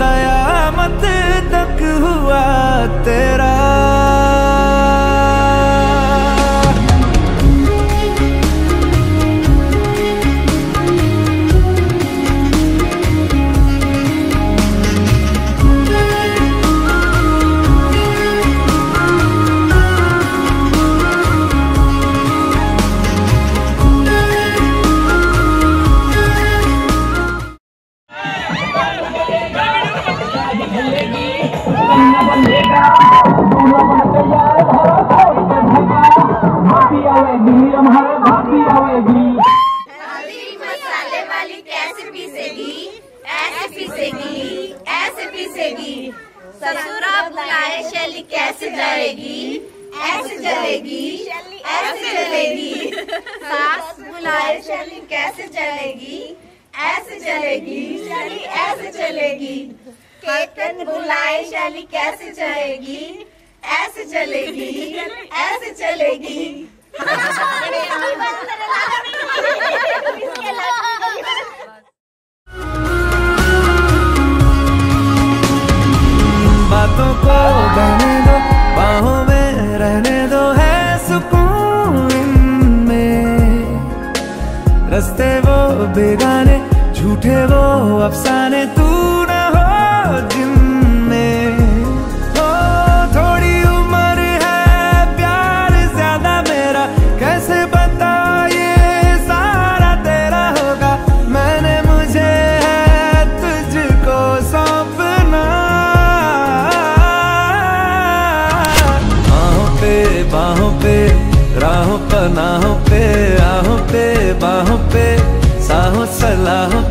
कयामत तक हुआ तेरा पीसेगी ससुरा बुलाए शैली कैसे जलेगी? ऐसे जलेगी ऐसे जलेगी। सास बुलाए शैली कैसे जलेगी? ऐसे जलेगी शैली ऐसे चलेगी केतन बुलाए शैली कैसे चलेगी ऐसे चलेगी ऐसे चलेगी रस्ते वो बेगाने, झूठे वो अफसाने, तू न हो जिनमें ओ थोड़ी उम्र है, प्यार ज़्यादा मेरा, कैसे बता ये सारा तेरा होगा? मैंने मुझे है तुझको सौंपना। पे, बाहों पे राहों पनाहों पे आहों पे बाहों पे साहों सलाहों